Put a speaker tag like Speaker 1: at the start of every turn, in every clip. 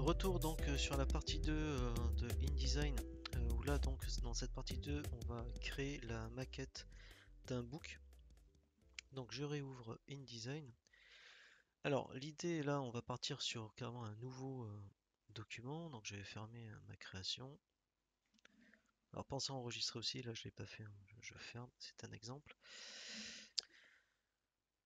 Speaker 1: retour donc euh, sur la partie 2 euh, de InDesign euh, où là donc dans cette partie 2 on va créer la maquette d'un book. Donc je réouvre InDesign. Alors l'idée là on va partir sur carrément un nouveau document. Donc je vais fermer ma création. Alors pensez à enregistrer aussi. Là je l'ai pas fait hein. je ferme c'est un exemple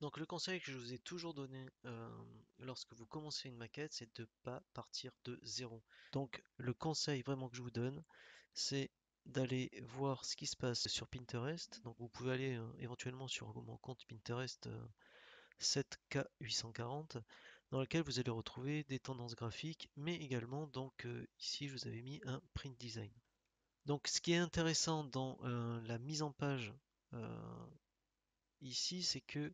Speaker 1: donc le conseil que je vous ai toujours donné euh, lorsque vous commencez une maquette, c'est de ne pas partir de zéro. Donc le conseil vraiment que je vous donne, c'est d'aller voir ce qui se passe sur Pinterest. Donc vous pouvez aller euh, éventuellement sur mon compte Pinterest 7K840 euh, dans lequel vous allez retrouver des tendances graphiques, mais également donc ici je vous avais mis un print design. Donc ce qui est intéressant dans la mise en page ici, c'est que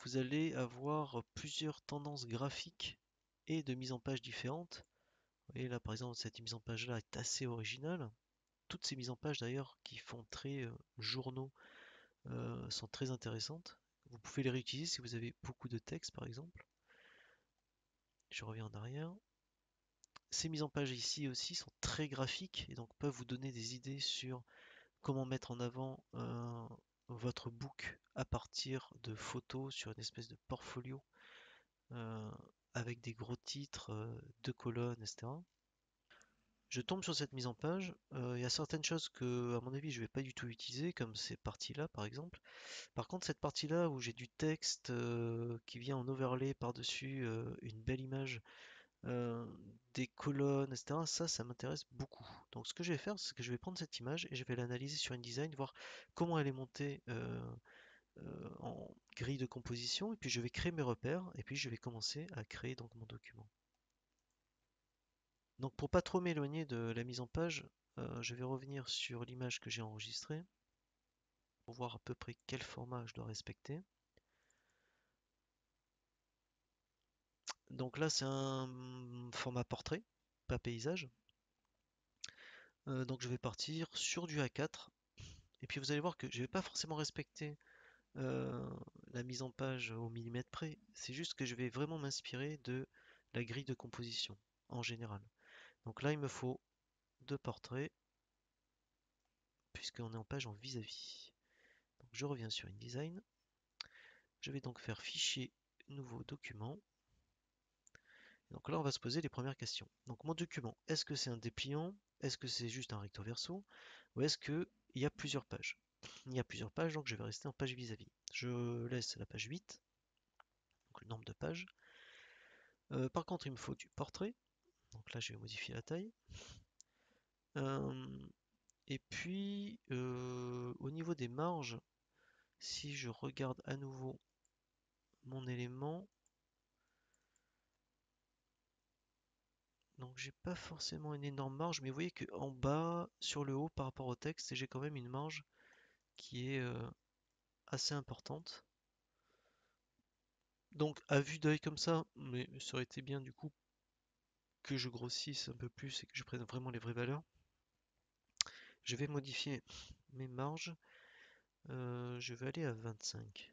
Speaker 1: vous allez avoir plusieurs tendances graphiques et de mise en page différentes. Vous voyez là par exemple cette mise en page là est assez originale. Toutes ces mises en page d'ailleurs qui font très euh, journaux euh, sont très intéressantes. Vous pouvez les réutiliser si vous avez beaucoup de texte par exemple. Je reviens en arrière. Ces mises en page ici aussi sont très graphiques et donc peuvent vous donner des idées sur comment mettre en avant euh, votre book à partir de photos sur une espèce de portfolio euh, avec des gros titres, euh, de colonnes, etc. Je tombe sur cette mise en page. Euh, il y a certaines choses que, à mon avis, je ne vais pas du tout utiliser, comme ces parties-là, par exemple. Par contre, cette partie-là où j'ai du texte qui vient en overlay par-dessus une belle image euh, des colonnes, etc. Ça, ça m'intéresse beaucoup. Donc ce que je vais faire, c'est que je vais prendre cette image et je vais l'analyser sur InDesign, voir comment elle est montée euh, euh, en grille de composition, et puis je vais créer mes repères, et puis je vais commencer à créer donc mon document. Donc pour pas trop m'éloigner de la mise en page, je vais revenir sur l'image que j'ai enregistrée pour voir à peu près quel format je dois respecter. Donc là, c'est un format portrait, pas paysage. Euh, donc je vais partir sur du A4. Et puis vous allez voir que je ne vais pas forcément respecter euh, la mise en page au millimètre près. C'est juste que je vais vraiment m'inspirer de la grille de composition en général. Donc là, il me faut deux portraits, puisqu'on est en page en vis-à-vis. Je reviens sur InDesign. Je vais donc faire fichier nouveau document. Donc là, on va se poser les premières questions. Donc mon document, est-ce que c'est un dépliant? Est-ce que c'est juste un recto verso? Ou est-ce qu'il y a plusieurs pages? Il y a plusieurs pages, donc je vais rester en page vis-à-vis. Je laisse la page 8, donc le nombre de pages. Euh, par contre, il me faut du portrait. Donc là, je vais modifier la taille. Euh, et puis, euh, au niveau des marges, si je regarde à nouveau mon élément, Donc j'ai pas forcément une énorme marge, mais vous voyez qu'en bas, sur le haut par rapport au texte, j'ai quand même une marge qui est euh, assez importante. Donc à vue d'œil comme ça, mais ça aurait été bien du coup que je grossisse un peu plus et que je prenne vraiment les vraies valeurs. Je vais modifier mes marges. Euh, je vais aller à 25.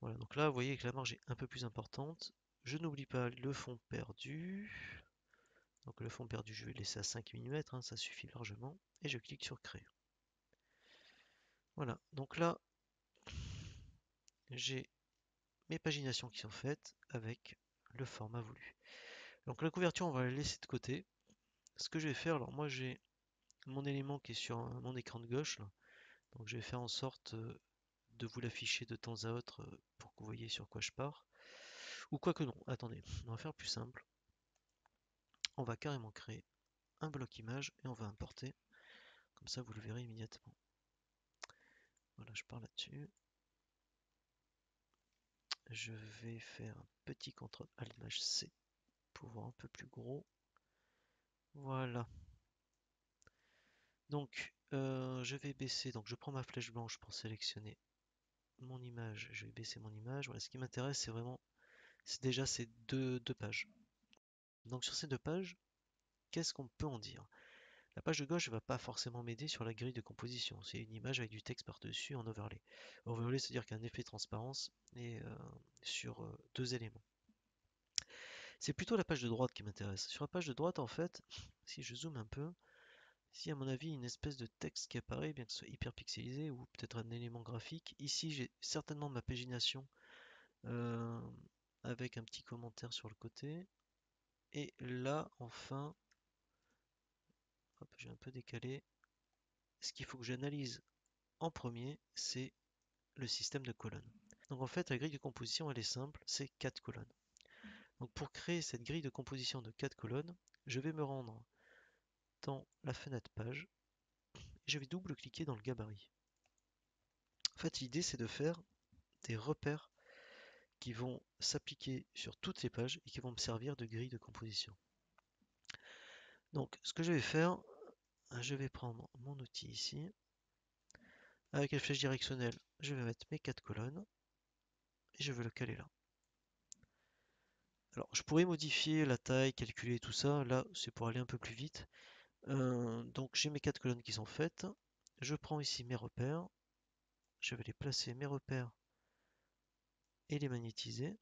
Speaker 1: Voilà, donc là vous voyez que la marge est un peu plus importante. Je n'oublie pas le fond perdu. Donc le fond perdu, je vais laisser à 5 mm, hein, ça suffit largement. Et je clique sur créer. Voilà, donc là, j'ai mes paginations qui sont faites avec le format voulu. Donc la couverture, on va la laisser de côté. Ce que je vais faire, alors moi j'ai mon élément qui est sur mon écran de gauche. Donc je vais faire en sorte euh, de vous l'afficher de temps à autre euh, pour que vous voyez sur quoi je pars. Ou quoi que non, attendez, on va faire plus simple. On va carrément créer un bloc image et on va importer. Comme ça, vous le verrez immédiatement. Voilà, je pars là-dessus. Je vais faire un petit CTRL ALT C pour voir un peu plus gros. Voilà. Donc, euh, je vais baisser. Donc, je prends ma flèche blanche pour sélectionner mon image. Je vais baisser mon image. Voilà, ce qui m'intéresse, c'est vraiment déjà ces deux, pages. Donc sur ces deux pages, qu'est-ce qu'on peut en dire? La page de gauche ne va pas forcément m'aider sur la grille de composition. C'est une image avec du texte par-dessus en overlay. Overlay, c'est-à-dire qu'un effet de transparence est euh, sur euh, deux éléments. C'est plutôt la page de droite qui m'intéresse. Sur la page de droite, en fait, si je zoome un peu, si à mon avis une espèce de texte qui apparaît, bien que ce soit hyper pixelisé ou peut-être un élément graphique, ici j'ai certainement ma pagination euh, avec un petit commentaire sur le côté. Et là, enfin, j'ai un peu décalé. Ce qu'il faut que j'analyse en premier, c'est le système de colonnes. Donc en fait, la grille de composition, elle est simple, c'est 4 colonnes. Donc pour créer cette grille de composition de 4 colonnes, je vais me rendre dans la fenêtre page je vais double-cliquer dans le gabarit. En fait, l'idée, c'est de faire des repères qui vont s'appliquer sur toutes les pages et qui vont me servir de grille de composition. Donc, ce que je vais faire, je vais prendre mon outil ici. Avec la flèche directionnelle, je vais mettre mes quatre colonnes et je vais le caler là. Alors, je pourrais modifier la taille, calculer tout ça. Là, c'est pour aller un peu plus vite. Euh, donc, j'ai mes quatre colonnes qui sont faites. Je prends ici mes repères. Je vais les placer, mes repères, et les magnétiser.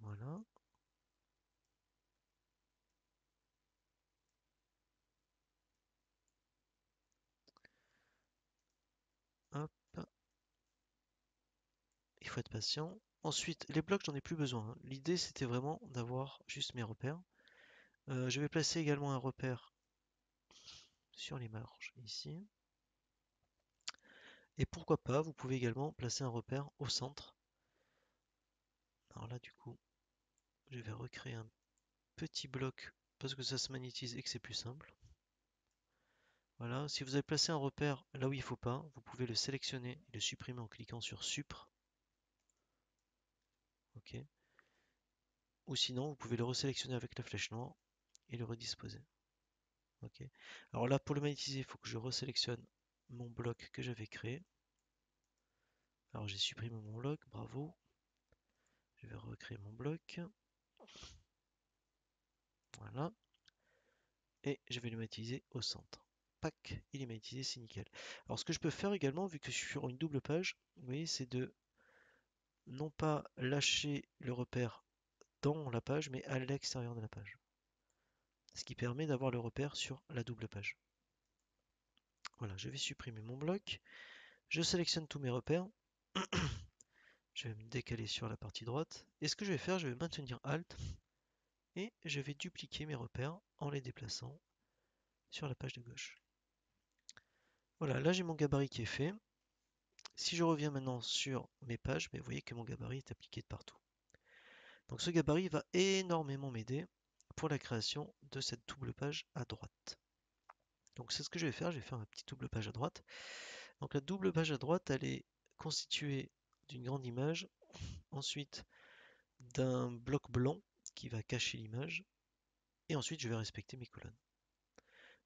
Speaker 1: Voilà. Il faut être patient. Ensuite, les blocs, j'en ai plus besoin. Hein. L'idée, c'était vraiment d'avoir juste mes repères. Euh, je vais placer également un repère sur les marges ici. Et pourquoi pas, vous pouvez également placer un repère au centre. Alors là, du coup, je vais recréer un petit bloc parce que ça se magnétise et que c'est plus simple. Voilà, si vous avez placé un repère là où il ne faut pas, vous pouvez le sélectionner et le supprimer en cliquant sur Supre. Ok. Ou sinon, vous pouvez le resélectionner avec la flèche noire et le redisposer. Ok. Alors là, pour le magnétiser, il faut que je resélectionne mon bloc que j'avais créé. Alors j'ai supprimé mon bloc, bravo. Je vais recréer mon bloc. Voilà. Et je vais le magnétiser au centre. Pac, il est magnétisé, c'est nickel. Alors ce que je peux faire également, vu que je suis sur une double page, vous voyez, c'est de non pas lâcher le repère dans la page, mais à l'extérieur de la page. Ce qui permet d'avoir le repère sur la double page. Voilà, je vais supprimer mon bloc. Je sélectionne tous mes repères. je vais me décaler sur la partie droite. Et ce que je vais faire, je vais maintenir Alt. Et je vais dupliquer mes repères en les déplaçant sur la page de gauche. Voilà, là j'ai mon gabarit qui est fait. Si je reviens maintenant sur mes pages, ben, vous voyez que mon gabarit est appliqué de partout. Donc ce gabarit va énormément m'aider pour la création de cette double page à droite. Donc c'est ce que je vais faire, je vais faire ma petite double page à droite. Donc la double page à droite, elle est constituée d'une grande image, ensuite d'un bloc blanc qui va cacher l'image, et ensuite je vais respecter mes colonnes.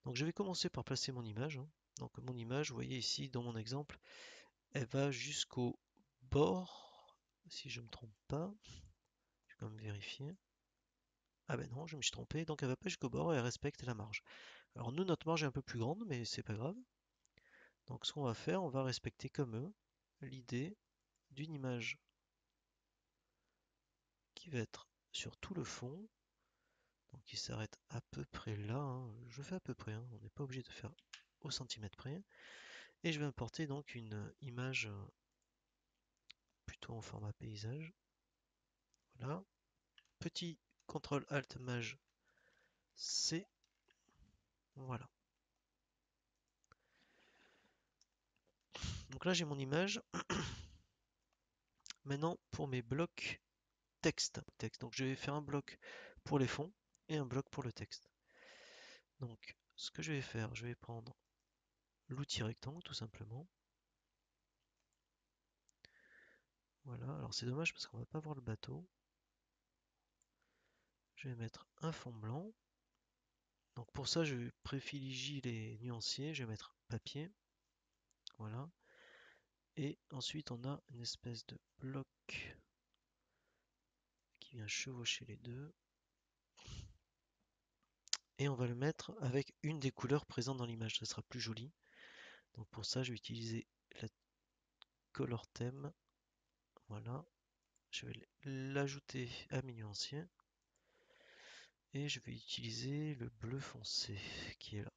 Speaker 1: Donc je vais commencer par placer mon image. Hein. Donc mon image, vous voyez ici dans mon exemple, elle va jusqu'au bord, si je ne me trompe pas. Je vais quand même vérifier. Ah ben non, je me suis trompé, donc elle va pas jusqu'au bord et elle respecte la marge. Alors nous, notre marge est un peu plus grande, mais c'est pas grave. Donc ce qu'on va faire, on va respecter comme eux l'idée d'une image qui va être sur tout le fond. Donc qui s'arrête à peu près là. Hein. Je fais à peu près, hein. on n'est pas obligé de faire au centimètre près. Et je vais importer donc une image plutôt en format paysage. Voilà. Petit CTRL ALT MAJ C voilà. Donc là, j'ai mon image. Maintenant, pour mes blocs texte. texte. Donc je vais faire un bloc pour les fonds et un bloc pour le texte. Donc ce que je vais faire, je vais prendre l'outil rectangle tout simplement. Voilà, alors c'est dommage parce qu'on va pas voir le bateau. Je vais mettre un fond blanc. Donc pour ça, je privilégie les nuanciers. Je vais mettre papier. Voilà. Et ensuite, on a une espèce de bloc qui vient chevaucher les deux. Et on va le mettre avec une des couleurs présentes dans l'image. Ça sera plus joli. Donc pour ça, je vais utiliser la color theme. Voilà. je vais l'ajouter à menu ancien. Et je vais utiliser le bleu foncé qui est là.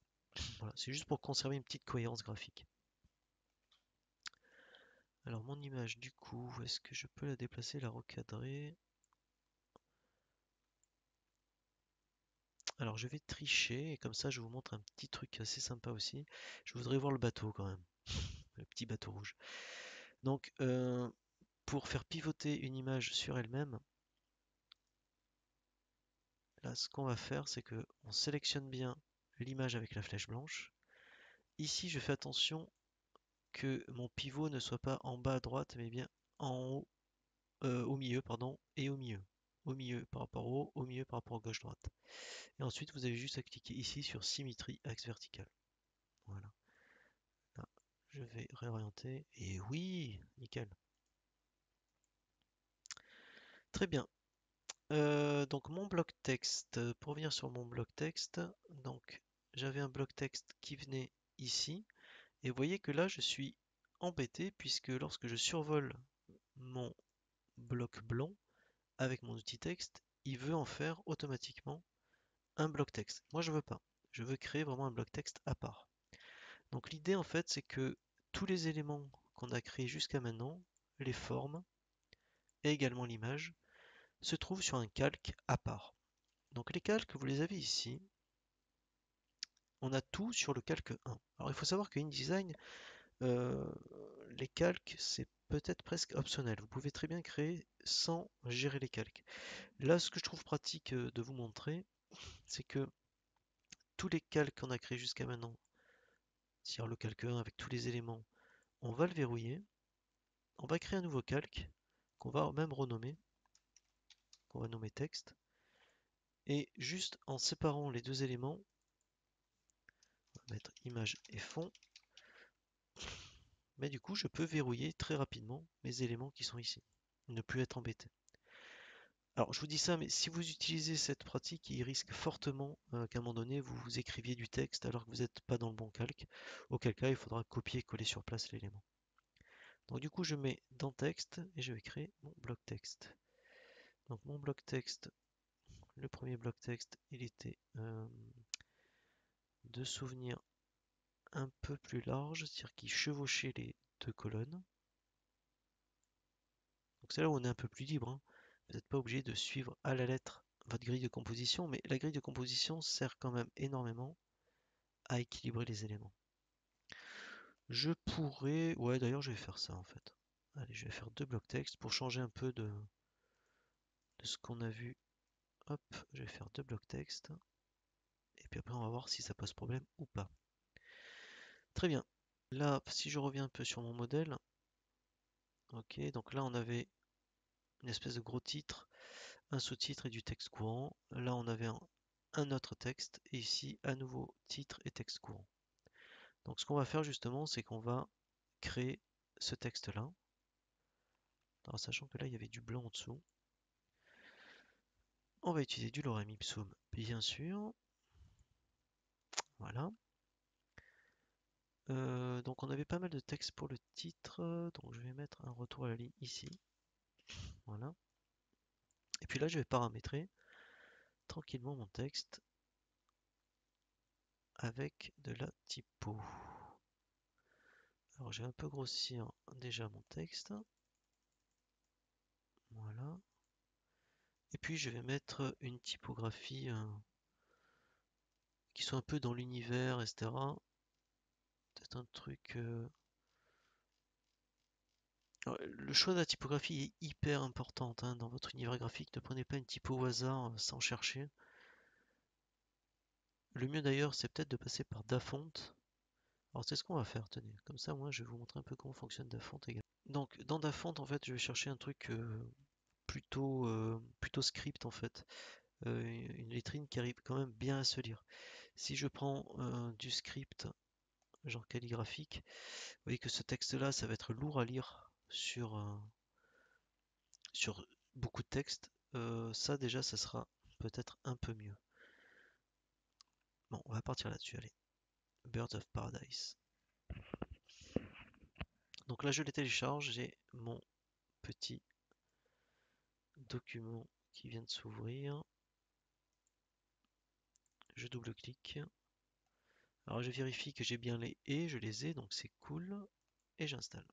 Speaker 1: Voilà, c'est juste pour conserver une petite cohérence graphique. Alors mon image du coup, est-ce que je peux la déplacer, la recadrer? Alors je vais tricher et comme ça je vous montre un petit truc assez sympa aussi. Je voudrais voir le bateau quand même, le petit bateau rouge. Donc euh, pour faire pivoter une image sur elle-même, là ce qu'on va faire c'est que on sélectionne bien l'image avec la flèche blanche. Ici je fais attention que mon pivot ne soit pas en bas à droite mais bien en haut, euh, au milieu pardon, et au milieu. Au milieu par rapport au haut, au milieu par rapport à gauche-droite. Et ensuite, vous avez juste à cliquer ici sur symétrie axe vertical. Voilà. Là, je vais réorienter. Et oui, nickel. Très bien. Euh, donc mon bloc texte, pour revenir sur mon bloc texte, donc j'avais un bloc texte qui venait ici. Et vous voyez que là, je suis embêté puisque lorsque je survole mon bloc blanc avec mon outil texte, il veut en faire automatiquement un bloc texte. Moi, je veux pas. Je veux créer vraiment un bloc texte à part. Donc l'idée, en fait, c'est que tous les éléments qu'on a créés jusqu'à maintenant, les formes et également l'image, se trouvent sur un calque à part. Donc les calques, vous les avez ici. On a tout sur le calque 1. Alors il faut savoir que InDesign, euh, les calques, c'est peut-être presque optionnel. Vous pouvez très bien créer sans gérer les calques. Là, ce que je trouve pratique euh, de vous montrer, c'est que tous les calques qu'on a créés jusqu'à maintenant, c'est-à-dire le calque 1 avec tous les éléments, on va le verrouiller. On va créer un nouveau calque qu'on va même renommer, qu'on va nommer texte. Et juste en séparant les deux éléments, on va mettre image et fond. Mais du coup, je peux verrouiller très rapidement mes éléments qui sont ici, ne plus être embêté. Alors je vous dis ça, mais si vous utilisez cette pratique, il risque fortement euh, qu'à un moment donné, vous, écriviez du texte alors que vous n'êtes pas dans le bon calque, auquel cas il faudra copier-coller sur place l'élément. Donc du coup, je mets dans texte et je vais créer mon bloc texte. Donc mon bloc texte, le premier bloc texte, il était euh, de souvenirs un peu plus large, c'est-à-dire qu'il chevauchait les deux colonnes. Donc c'est là où on est un peu plus libre. Hein. Vous n'êtes pas obligé de suivre à la lettre votre grille de composition, mais la grille de composition sert quand même énormément à équilibrer les éléments. Je pourrais... Ouais, d'ailleurs, je vais faire ça, en fait. Allez, je vais faire deux blocs texte pour changer un peu de, de ce qu'on a vu. Hop, je vais faire deux blocs texte. Et puis après, on va voir si ça pose problème ou pas. Très bien. Là, si je reviens un peu sur mon modèle. Ok, donc là, on avait une espèce de gros titre, un sous-titre et du texte courant. Là, on avait un, autre texte et ici, à nouveau, titre et texte courant. Donc, ce qu'on va faire justement, c'est qu'on va créer ce texte-là. Sachant que là, il y avait du blanc en dessous. On va utiliser du lorem ipsum, bien sûr. Voilà. Euh, donc on avait pas mal de texte pour le titre, donc je vais mettre un retour à la ligne ici. Voilà. Et puis là, je vais paramétrer tranquillement mon texte avec de la typo. Alors, j'ai un peu grossi déjà mon texte. Voilà. Et puis, je vais mettre une typographie euh, qui soit un peu dans l'univers, etc. Peut-être un truc... Euh, le choix de la typographie est hyper important hein, dans votre univers graphique. Ne prenez pas une typo au hasard euh, sans chercher. Le mieux d'ailleurs, c'est peut-être de passer par Dafont. Alors c'est ce qu'on va faire, tenez. Comme ça, moi, je vais vous montrer un peu comment fonctionne Dafont également. Donc, dans Dafont, en fait, je vais chercher un truc plutôt, euh, plutôt script, en fait. une lettrine qui arrive quand même bien à se lire. Si je prends du script, genre calligraphique, vous voyez que ce texte-là, ça va être lourd à lire sur, euh, sur beaucoup de texte, euh, ça déjà, ça sera peut-être un peu mieux. Bon, on va partir là-dessus, allez. Birds of Paradise. Donc là, je les télécharge, j'ai mon petit document qui vient de s'ouvrir. Je double-clique. Alors je vérifie que j'ai bien les et, je les ai, donc c'est cool. Et j'installe.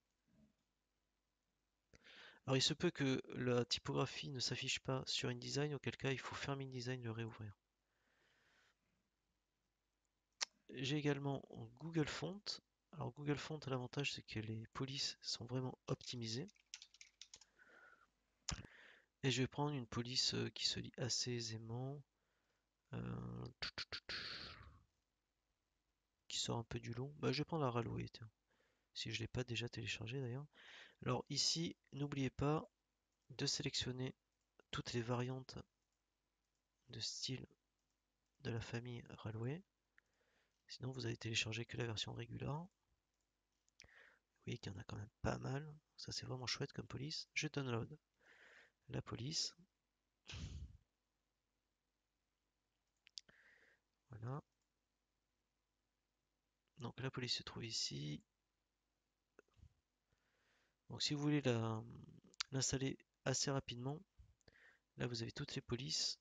Speaker 1: Alors il se peut que la typographie ne s'affiche pas sur InDesign, auquel cas il faut fermer InDesign et le réouvrir. J'ai également Google Font. Alors Google Font a l'avantage c'est que les polices sont vraiment optimisées. Et je vais prendre une police euh, qui se lit assez aisément. Euh, qui sort un peu du long. Bah, je vais prendre la Ralway, si je ne l'ai pas déjà téléchargé d'ailleurs. Alors ici, n'oubliez pas de sélectionner toutes les variantes de style de la famille Railway. Sinon, vous allez télécharger que la version régulière. Vous voyez qu'il y en a quand même pas mal. Ça, c'est vraiment chouette comme police. Je download la police. Voilà. Donc la police se trouve ici. Donc si vous voulez l'installer assez rapidement, là vous avez toutes les polices.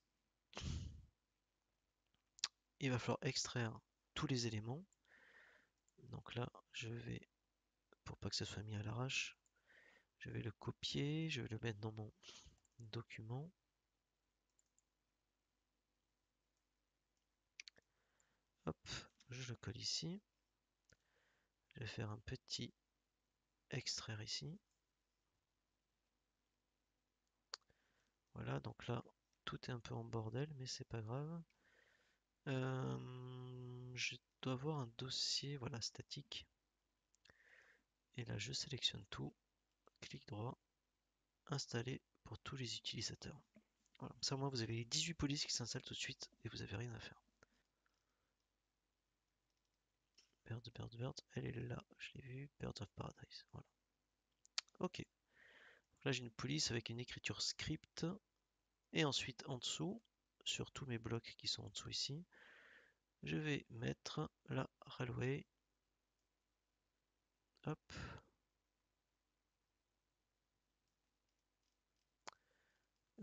Speaker 1: Il va falloir extraire tous les éléments. Donc là, je vais, pour pas que ça soit mis à l'arrache, je vais le copier, je vais le mettre dans mon document. Hop, je le colle ici. Je vais faire un petit extraire ici. Voilà, donc là, tout est un peu en bordel, mais c'est pas grave. Euh, je dois avoir un dossier, voilà, statique. Et là, je sélectionne tout, clic droit, installer pour tous les utilisateurs. Voilà, comme ça, moi, vous avez les 18 polices qui s'installent tout de suite et vous avez rien à faire. Birds, Birds, Birds, elle est là, je l'ai vu, Birds of Paradise, voilà. Ok. là j'ai une police avec une écriture script. Et ensuite en dessous, sur tous mes blocs qui sont en dessous ici, je vais mettre la railway. Hop.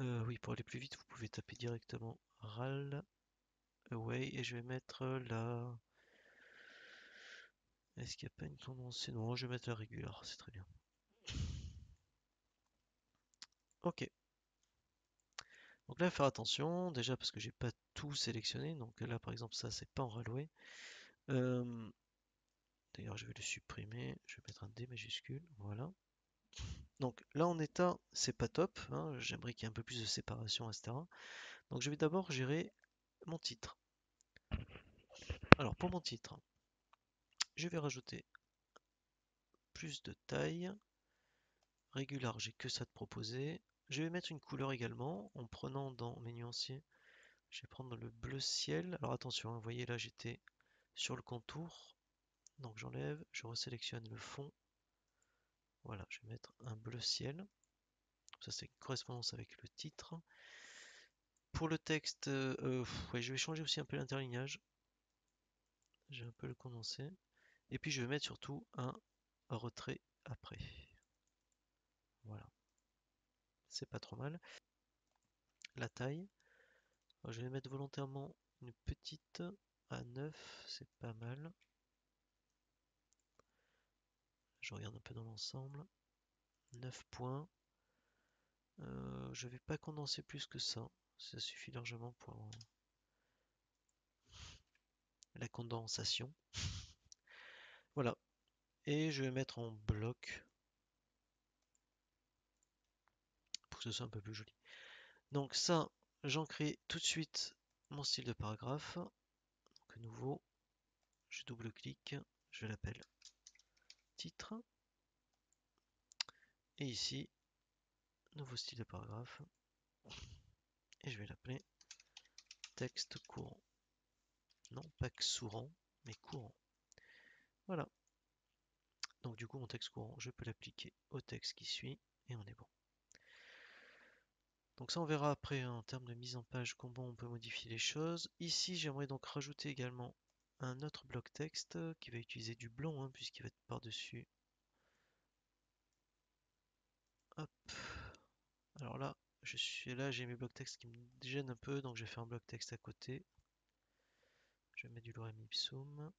Speaker 1: Euh, oui, pour aller plus vite, vous pouvez taper directement railway et je vais mettre la est-ce qu'il n'y a pas une condensée Non, je vais mettre la régulière, c'est très bien. Ok. Donc là, faire attention, déjà parce que j'ai pas tout sélectionné. Donc là, par exemple, ça, c'est pas en railway. Euh, d'ailleurs, je vais le supprimer. Je vais mettre un D majuscule. Voilà. Donc là, en état, c'est pas top. Hein. J'aimerais qu'il y ait un peu plus de séparation, etc. Donc je vais d'abord gérer mon titre. Alors pour mon titre, je vais rajouter plus de taille. Régular, j'ai que ça de proposer. Je vais mettre une couleur également en prenant dans mes nuanciers. Je vais prendre le bleu ciel. Alors attention, hein, vous voyez là j'étais sur le contour. Donc j'enlève, je resélectionne le fond. Voilà, je vais mettre un bleu ciel. Ça c'est correspondance avec le titre. Pour le texte, euh, je vais changer aussi un peu l'interlignage. J'ai un peu le condensé. Et puis je vais mettre surtout un retrait après. Voilà. C'est pas trop mal. La taille. Je vais mettre volontairement une petite à 9, c'est pas mal. Je regarde un peu dans l'ensemble. 9 points. Euh, je vais pas condenser plus que ça. Ça suffit largement pour la condensation. Voilà. Et je vais mettre en bloc pour que ce soit un peu plus joli. Donc ça, j'en crée tout de suite mon style de paragraphe. Donc nouveau, je double-clique, je l'appelle titre. Et ici, nouveau style de paragraphe. Et je vais l'appeler texte courant. Non, pas sourant, mais courant. Voilà. Donc du coup, mon texte courant, je peux l'appliquer au texte qui suit et on est bon. Donc ça, on verra après en termes de mise en page comment on peut modifier les choses. Ici, j'aimerais donc rajouter également un autre bloc texte qui va utiliser du blanc hein, puisqu'il va être par-dessus. Hop. Alors là, je suis là, j'ai mes blocs texte qui me gênent un peu, donc je vais faire un bloc texte à côté. Je mettre du lorem ipsum.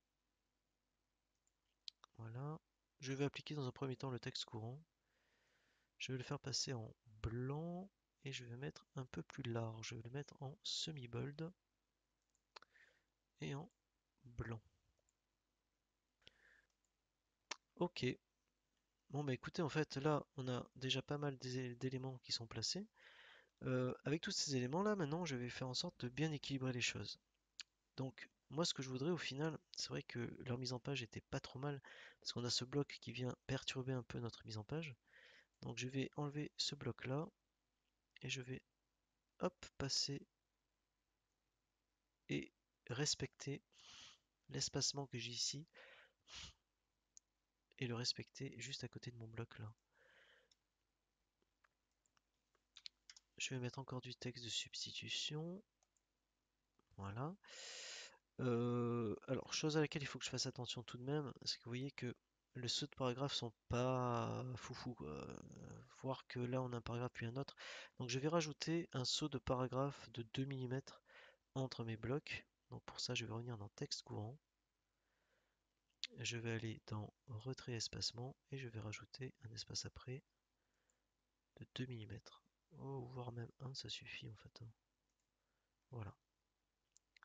Speaker 1: Voilà. Je vais appliquer dans un premier temps le texte courant. Je vais le faire passer en blanc et je vais mettre un peu plus large. Je vais le mettre en semi-bold et en blanc. Ok. Bon bah écoutez, en fait là on a déjà pas mal d'éléments qui sont placés. Euh, avec tous ces éléments là maintenant je vais faire en sorte de bien équilibrer les choses. Donc moi ce que je voudrais au final, c'est vrai que leur mise en page était pas trop mal parce qu'on a ce bloc qui vient perturber un peu notre mise en page. Donc je vais enlever ce bloc là et je vais hop passer et respecter l'espacement que j'ai ici et le respecter juste à côté de mon bloc là. Je vais mettre encore du texte de substitution. Voilà. Euh, alors, chose à laquelle il faut que je fasse attention tout de même, c'est que vous voyez que les sauts de paragraphes sont pas foufou. Voir que là on a un paragraphe puis un autre. Donc je vais rajouter un saut de paragraphe de 2 mm entre mes blocs. Donc pour ça je vais revenir dans texte courant. Je vais aller dans retrait espacement et je vais rajouter un espace après de 2 mm. Oh, voire même 1, ça suffit en fait. Hein. Voilà.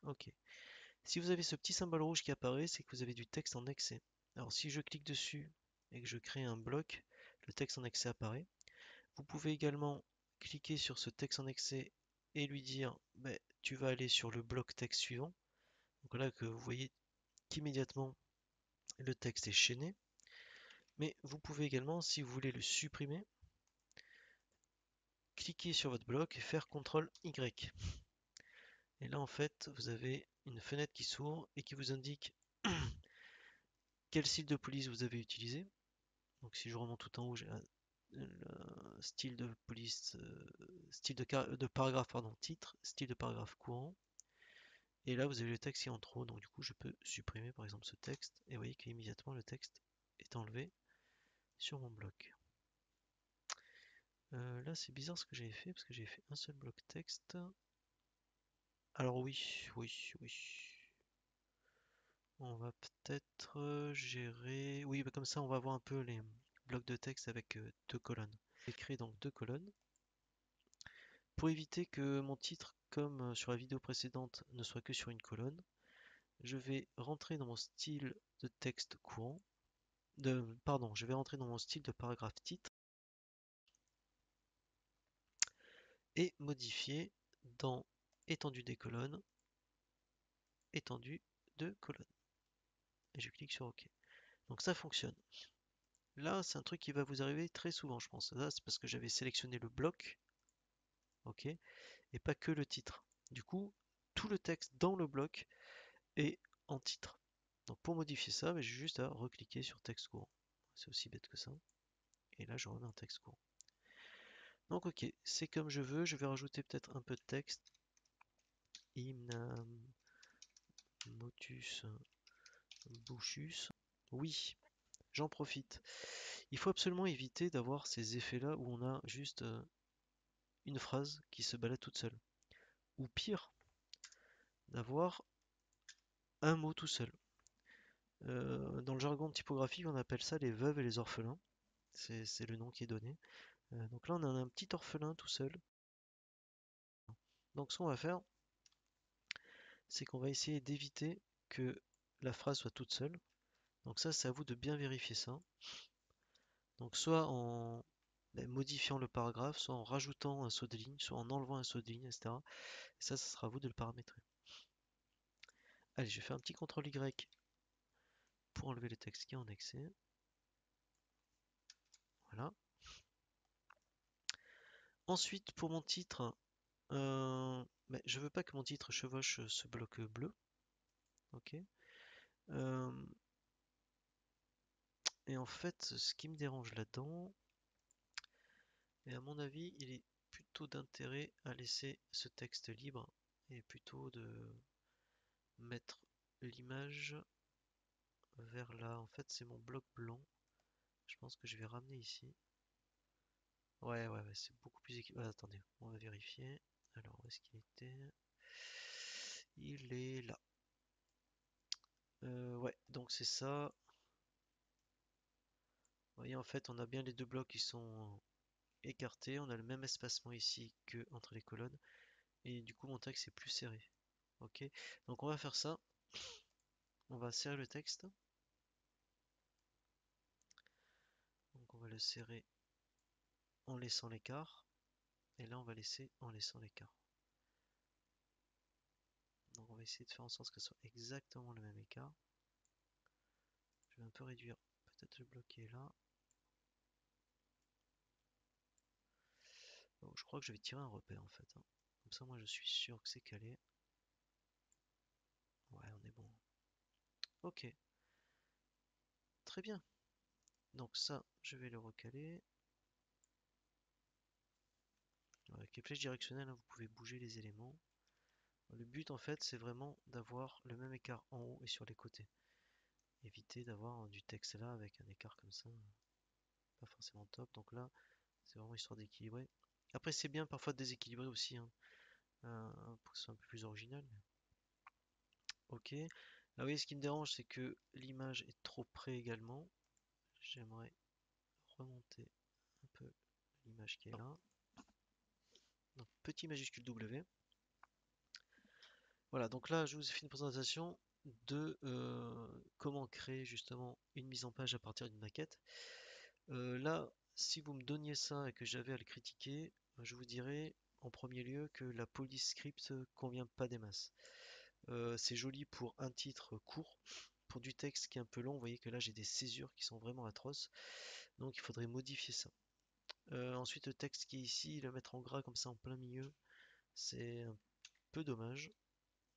Speaker 1: Ok. Si vous avez ce petit symbole rouge qui apparaît, c'est que vous avez du texte en excès. Alors si je clique dessus et que je crée un bloc, le texte en excès apparaît. Vous pouvez également cliquer sur ce texte en excès lui dire ben, tu vas aller sur le bloc texte suivant. Donc là que vous voyez qu'immédiatement le texte est chaîné. Mais vous pouvez également, si vous voulez le supprimer, cliquer sur votre bloc et faire CTRL Y. Et là en fait vous avez une fenêtre qui s'ouvre et qui vous indique quel style de police vous avez utilisé. Donc si je remonte tout en haut, j'ai le style de police, euh, style de, de, paragraphe, pardon, titre, style de paragraphe courant. Et là, vous avez le texte qui est en trop, donc du coup, je peux supprimer par exemple ce texte. Et vous voyez qu'immédiatement, le texte est enlevé sur mon bloc. Euh, là, c'est bizarre ce que j'avais fait, parce que j'ai fait un seul bloc texte. Alors oui, oui, oui. On va peut-être euh, gérer... Oui, bah, comme ça, on va voir un peu les, bloc de texte avec euh, deux colonnes. Je vais créer donc deux colonnes. Pour éviter que mon titre, comme euh, sur la vidéo précédente, ne soit que sur une colonne, je vais rentrer dans mon style de texte courant. De, pardon, je vais rentrer dans mon style de paragraphe titre et modifier dans étendue des colonnes, étendue de colonnes. Et je clique sur OK. Donc ça fonctionne. Là, c'est un truc qui va vous arriver très souvent, je pense. Là, c'est parce que j'avais sélectionné le bloc, ok, et pas que le titre. Du coup, tout le texte dans le bloc est en titre. Donc pour modifier ça, j'ai juste à recliquer sur texte courant. C'est aussi bête que ça. Et là, je remets un texte courant. Donc ok, c'est comme je veux. Je vais rajouter peut-être un peu de texte. Imnam motus bouchus. Oui, j'en profite. Il faut absolument éviter d'avoir ces effets-là où on a juste euh, une phrase qui se balade toute seule. Ou pire, d'avoir un mot tout seul. Euh, dans le jargon typographique, on appelle ça les veuves et les orphelins. C'est le nom qui est donné. Euh, donc là, on a un petit orphelin tout seul. Donc ce qu'on va faire, c'est qu'on va essayer d'éviter que la phrase soit toute seule. Donc ça, c'est à vous de bien vérifier ça. Donc soit en ben, modifiant le paragraphe, soit en rajoutant un saut de ligne, soit en enlevant un saut de ligne, etc. Et ça, ça sera à vous de le paramétrer. Allez, je vais faire un petit CTRL Y pour enlever le texte qui est en excès. Voilà. Ensuite, pour mon titre, euh, ben, je veux pas que mon titre chevauche ce bloc bleu. Ok. Euh, et en fait, ce qui me dérange là-dedans, et à mon avis, il est plutôt d'intérêt à laisser ce texte libre et plutôt de mettre l'image vers là. En fait, c'est mon bloc blanc. Je pense que je vais ramener ici. Ouais, ouais, ouais, c'est beaucoup plus équilibré. attendez, on va vérifier. Alors, où est-ce qu'il était? Il est là. Euh, ouais, donc c'est ça. Voyez, en fait, on a bien les deux blocs qui sont écartés. On a le même espacement ici que entre les colonnes. Et du coup, mon texte est plus serré. Ok, donc on va faire ça. On va serrer le texte. Donc on va le serrer en laissant l'écart. Et là, on va laisser en laissant l'écart. Donc on va essayer de faire en sorte que ce soit exactement le même écart. Je vais un peu réduire, peut-être le bloquer là. Je crois que je vais tirer un repère en fait. Hein. Comme ça, moi je suis sûr que c'est calé. Ouais, on est bon. Ok. Très bien. Donc ça, je vais le recaler. Avec les flèches directionnelles, hein, vous pouvez bouger les éléments. Le but en fait, c'est vraiment d'avoir le même écart en haut et sur les côtés. Éviter d'avoir du texte là avec un écart comme ça. Pas forcément top. Donc là, c'est vraiment histoire d'équilibrer. Après, c'est bien parfois de déséquilibrer aussi, hein, euh, pour que ce soit un peu plus original. Ok. Là, oui, ce qui me dérange, c'est que l'image est trop près également. J'aimerais remonter un peu l'image qui est là. Donc, petit majuscule W. Voilà, donc là, je vous ai fait une présentation de euh, comment créer justement une mise en page à partir d'une maquette. Euh, là, si vous me donniez ça et que j'avais à le critiquer, je vous dirais en premier lieu que la police script convient pas des masses. Euh, c'est joli pour un titre court, pour du texte qui est un peu long, vous voyez que là j'ai des césures qui sont vraiment atroces, donc il faudrait modifier ça. Euh, ensuite le texte qui est ici, le mettre en gras comme ça en plein milieu, c'est un peu dommage.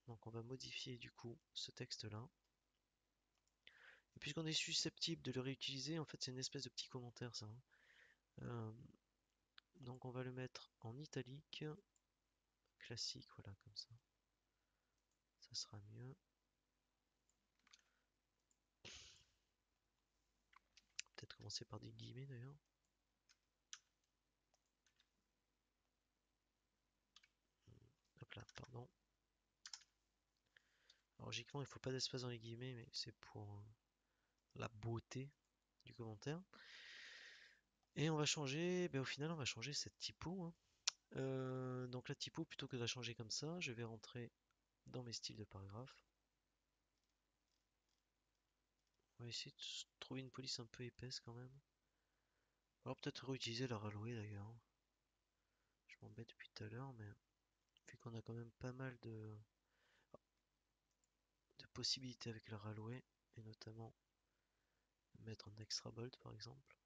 Speaker 1: Donc on va modifier du coup ce texte là. Et puisqu'on est susceptible de le réutiliser, en fait c'est une espèce de petit commentaire ça. Hein. Euh, donc on va le mettre en italique, classique, voilà comme ça. Ça sera mieux. Peut-être commencer par des guillemets d'ailleurs. Hop là, pardon. logiquement, il ne faut pas d'espace dans les guillemets, mais c'est pour euh, la beauté du commentaire. Et on va changer, ben au final on va changer cette typo. Hein. Euh, donc la typo, plutôt que de la changer comme ça, je vais rentrer dans mes styles de paragraphe. On va essayer de trouver une police un peu épaisse quand même. Alors peut-être réutiliser la ralloway d'ailleurs. Je m'embête depuis tout à l'heure, mais vu qu'on a quand même pas mal de, de possibilités avec la ralloway, et notamment mettre un extra bolt par exemple.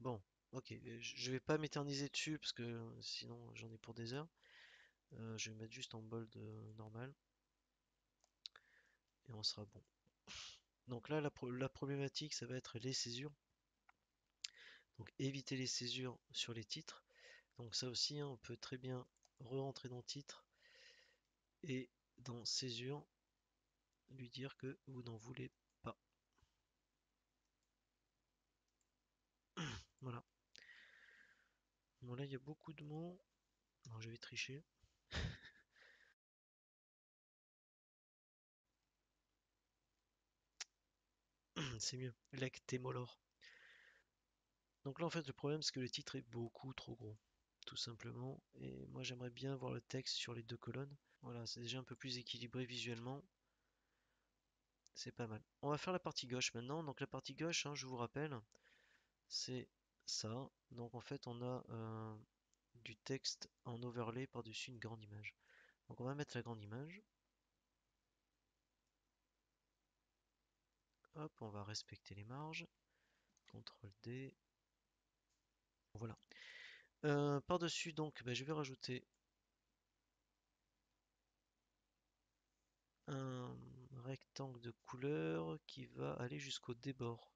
Speaker 1: Bon, ok, je vais pas m'éterniser dessus parce que sinon j'en ai pour des heures. Euh, je vais mettre juste en bold euh, normal. Et on sera bon. Donc là, la, problématique, ça va être les césures. Donc éviter les césures sur les titres. Donc ça aussi, hein, on peut très bien re-rentrer dans titre et dans césure, lui dire que vous n'en voulez pas. Voilà. Bon là, il y a beaucoup de mots. Je vais tricher. c'est mieux. Lectémolor. Donc là, en fait, le problème, c'est que le titre est beaucoup trop gros, tout simplement. Et moi, j'aimerais bien voir le texte sur les deux colonnes. Voilà, c'est déjà un peu plus équilibré visuellement. C'est pas mal. On va faire la partie gauche maintenant. Donc la partie gauche, hein, je vous rappelle, c'est ça. Donc en fait, on a euh, du texte en overlay par-dessus une grande image. Donc on va mettre la grande image. Hop, on va respecter les marges. CTRL D. Voilà. Euh, par-dessus, donc, bah, je vais rajouter un rectangle de couleur qui va aller jusqu'au débord.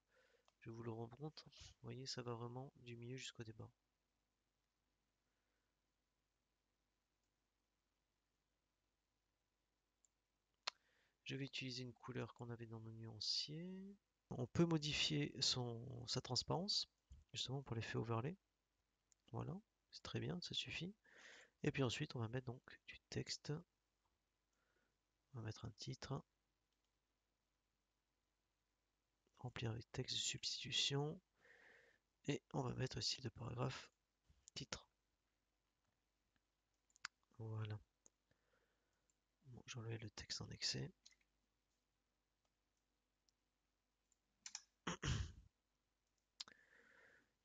Speaker 1: Je vous le remontre. Vous voyez, ça va vraiment du milieu jusqu'au débord. Je vais utiliser une couleur qu'on avait dans nos nuanciers. On peut modifier son, sa transparence, justement pour l'effet overlay. Voilà, c'est très bien, ça suffit. Et puis ensuite, on va mettre donc du texte. On va mettre un titre. Remplir avec texte de substitution. Et on va mettre aussi le paragraphe titre. Voilà. J'enlève le texte en excès.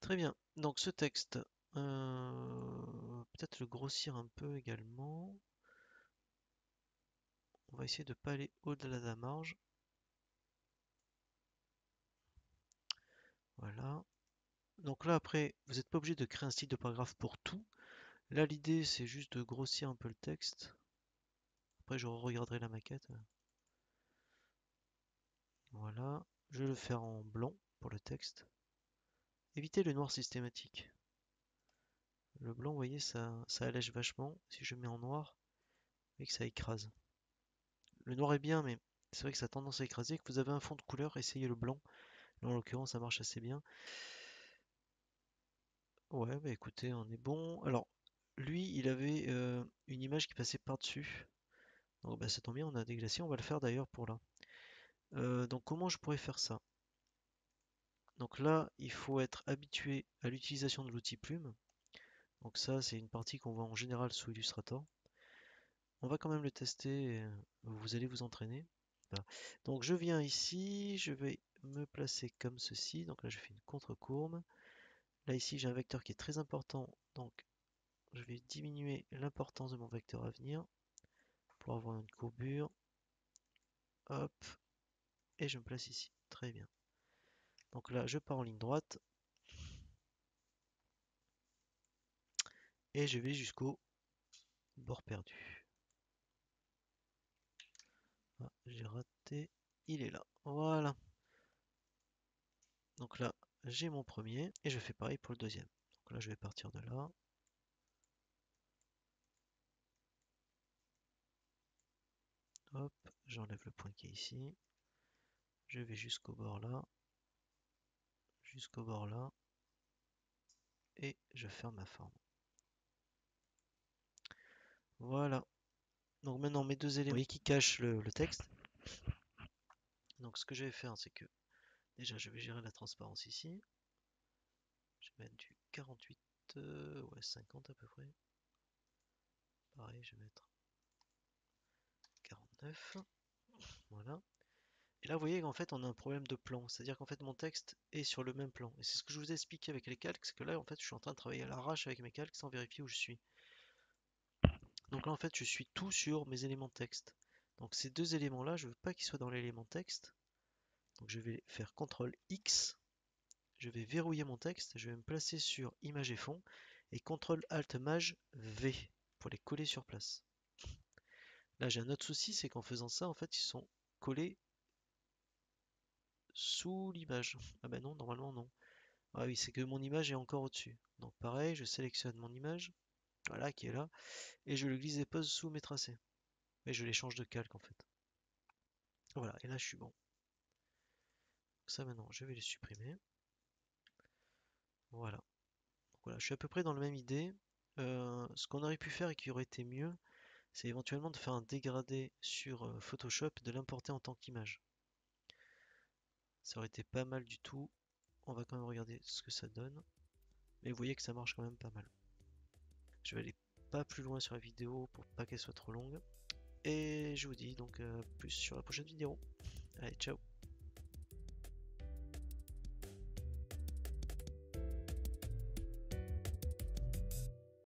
Speaker 1: Très bien. Donc ce texte, euh, peut-être le grossir un peu également. On va essayer de ne pas aller au-delà de la marge. Voilà. Donc là après, vous n'êtes pas obligé de créer un style de paragraphe pour tout. Là l'idée c'est juste de grossir un peu le texte. Après je regarderai la maquette. Voilà. Je vais le faire en blanc pour le texte. Évitez le noir systématique. Le blanc, vous voyez, ça, ça allège vachement. Si je mets en noir, et que ça écrase. Le noir est bien, mais c'est vrai que ça a tendance à écraser. Que vous avez un fond de couleur, essayez le blanc. Là, en l'occurrence, ça marche assez bien. Ouais, bah écoutez, on est bon. Alors, lui, il avait euh, une image qui passait par-dessus. Donc, bah, ça tombe bien, on a des. On va le faire d'ailleurs pour là. Euh, donc, comment je pourrais faire ça? Donc là, il faut être habitué à l'utilisation de l'outil plume. Donc ça, c'est une partie qu'on voit en général sous Illustrator. On va quand même le tester, vous allez vous entraîner. Donc je viens ici, je vais me placer comme ceci. Donc là, je fais une contre-courbe. Là, ici, j'ai un vecteur qui est très important. Donc, je vais diminuer l'importance de mon vecteur à venir pour avoir une courbure. Hop. Et je me place ici. Très bien. Donc là, je pars en ligne droite. Et je vais jusqu'au bord perdu. Ah, j'ai raté. Il est là. Voilà. Donc là, j'ai mon premier et je fais pareil pour le deuxième. Donc là, je vais partir de là. Hop, j'enlève le point qui est ici. Je vais jusqu'au bord là. Jusqu'au bord là. Et je ferme ma forme. Voilà. Donc maintenant mes deux éléments qui cachent le, texte. Donc ce que je vais faire c'est que déjà je vais gérer la transparence ici. Je vais mettre du 48, euh, ouais 50 à peu près. Pareil je vais mettre 49. Voilà. Et là vous voyez qu'en fait on a un problème de plan. C'est-à-dire qu'en fait mon texte est sur le même plan. Et c'est ce que je vous ai expliqué avec les calques, c'est que là en fait je suis en train de travailler à l'arrache avec mes calques sans vérifier où je suis. Donc là, en fait, je suis tout sur mes éléments texte. Donc ces deux éléments-là, je ne veux pas qu'ils soient dans l'élément texte. Donc je vais faire CTRL X. Je vais verrouiller mon texte. Je vais me placer sur Image et fond. Et CTRL Alt Maj V pour les coller sur place. Là, j'ai un autre souci, c'est qu'en faisant ça, en fait, ils sont collés sous l'image. Ah ben non, normalement non. Ah oui, c'est que mon image est encore au-dessus. Donc pareil, je sélectionne mon image. Voilà, qui est là. Et je le glisse et pose sous mes tracés. Et je les change de calque en fait. Voilà, et là je suis bon. Ça maintenant, je vais les supprimer. Voilà. voilà, je suis à peu près dans la même idée. Euh, ce qu'on aurait pu faire et qui aurait été mieux, c'est éventuellement de faire un dégradé sur euh, Photoshop et de l'importer en tant qu'image. Ça aurait été pas mal du tout. On va quand même regarder ce que ça donne. Mais vous voyez que ça marche quand même pas mal. Je vais aller pas plus loin sur la vidéo pour pas qu'elle soit trop longue. Et je vous dis donc euh, plus sur la prochaine vidéo. Allez, ciao